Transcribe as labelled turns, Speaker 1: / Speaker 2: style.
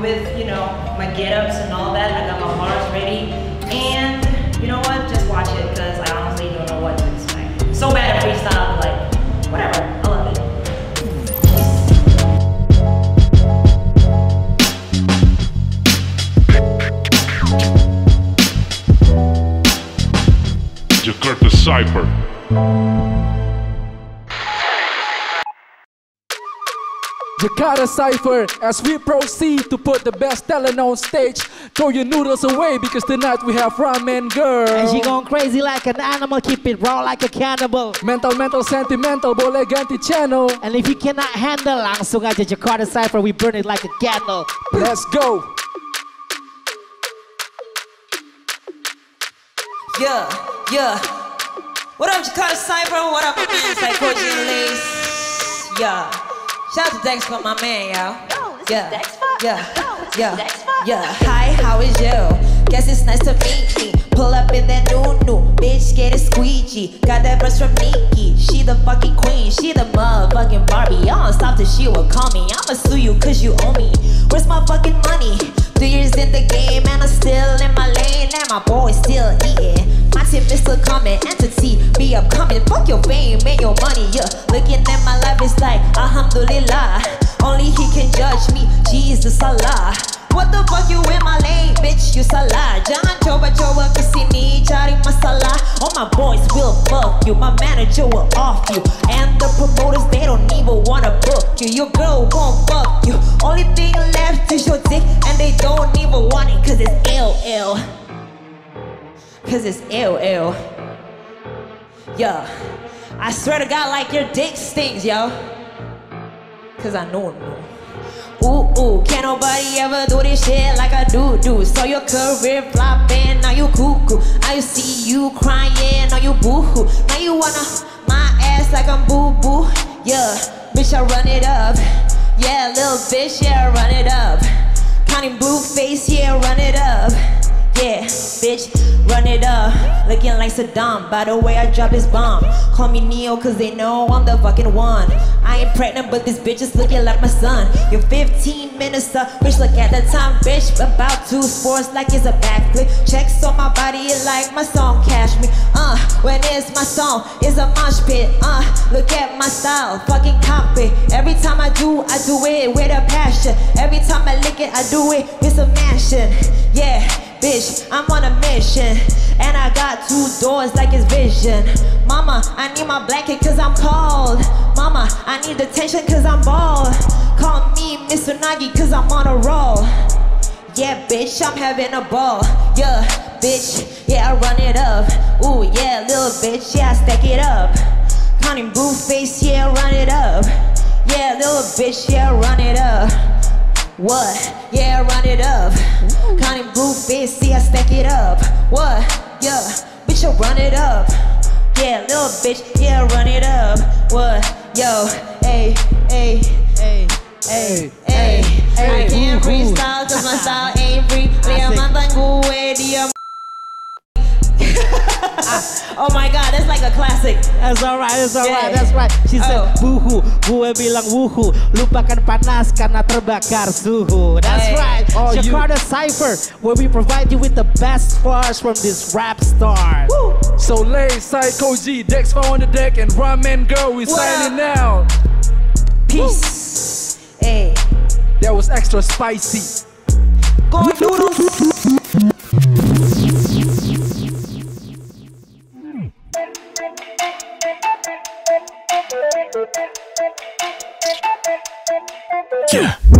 Speaker 1: With, you know, my get-ups and all that. I got my bars ready. And you know what? Just watch it because I honestly don't know what to expect. So bad at freestyle, like, whatever. I love it.
Speaker 2: Jakarta Cypher.
Speaker 3: Jakarta Cypher as we proceed to put the best talent on stage. Throw your noodles away because tonight we have ramen girl.
Speaker 4: And she going crazy like an animal, keep it raw like a cannibal.
Speaker 3: Mental, mental, sentimental, boleh ganti channel.
Speaker 4: And if you cannot handle, langsung aja Jakarta Cypher, we burn it like a candle.
Speaker 3: Let's go.
Speaker 1: Yeah, yeah. What up, Jakarta Cypher? What up, my man, Psycho Lace? Yeah. Shout out to Dex for my man, y'all. yeah. Yeah. Yeah. Yeah. Hi, how is you? Guess it's nice to meet me. Pull up in that new new bitch, get it squeegee. Got that brush from Nicki. She the fucking queen. She the motherfucking Barbie. Don't stop till she will call me. I'ma sue you cause you owe me. Where's my fucking money? Three years in the game and I'm still in my lane and my boy still eating. My team is still coming, entity be upcoming. Fuck your fame and your money, yeah. Looking at my life, it's like Alhamdulillah. Only He can judge me, Jesus Allah. What the fuck you in my lane, bitch? You salah. Jangan coba-coba kesini cari masalah. All my boys will fuck you, my manager will off you, and the wanna you. Your girl won't fuck you. Only thing left is your dick, and they don't even want it 'cause it's ill, ill. Cause it's ill, ill. Yo, I swear to God, like your dick stings, yo. Cause I know, no. Ooh, ooh, can't nobody ever do this shit like I do, do. So your career flopping, now you cuckoo. You see you crying, now you boo-hoo. Now you wanna my ass like I'm boo-boo. Yeah, bitch, I run it up. Yeah, little bitch, yeah, I run it up. Counting blue face, yeah, run it up. Yeah, bitch, run it up. Looking like Saddam. By the way, I drop this bomb. Call me Neo, cause they know I'm the fucking one. I ain't pregnant, but this bitch is looking like my son. You're 15 minutes up, bitch, look at the time, bitch. About two sports like it's a backflip. Checks on my body, like my song, Cash Me. Uh, when it's my song, it's a mosh pit. Uh, look at my fucking copy. Every time I do, I do it with a passion. Every time I lick it, I do it with a mansion. Yeah bitch, I'm on a mission. And I got two doors like it's vision. Mama, I need my blanket cause I'm cold. Mama, I need attention cause I'm bald. Call me Mr. Nagi cause I'm on a roll. Yeah, bitch, I'm having a ball. Yeah, bitch, yeah, I run it up. Ooh, yeah, little bitch, yeah, I stack it up. Counting blue face, yeah, run it up. Yeah, little bitch, yeah, run it up. What? Yeah, run it up. Counting blue face, see I stack it up. What? Yeah, bitch, I run it up. Yeah, little bitch, yeah, run it up. What? Yo, hey, hey, hey, hey, hey. I can't freestyle cause my style ain't free. Lihat mantan gue, dia Oh my god, that's like a classic.
Speaker 4: That's alright, that's alright,
Speaker 1: Yeah.
Speaker 4: that's right. She said,
Speaker 1: Oh.
Speaker 4: buhu, gue bilang wuhu. Lupakan panas karena terbakar suhu. That's
Speaker 1: Hey.
Speaker 4: right.
Speaker 3: Oh, you-
Speaker 4: Jakarta Cypher, where we provide you with the best bars from this rap star.
Speaker 3: So lay Psycho G, Dex Four on the deck, and Ramen Girl, we
Speaker 1: What
Speaker 3: signing
Speaker 1: up?
Speaker 3: out.
Speaker 1: Peace. Hey.
Speaker 3: That was extra spicy.
Speaker 1: Go noodles.
Speaker 5: Yeah.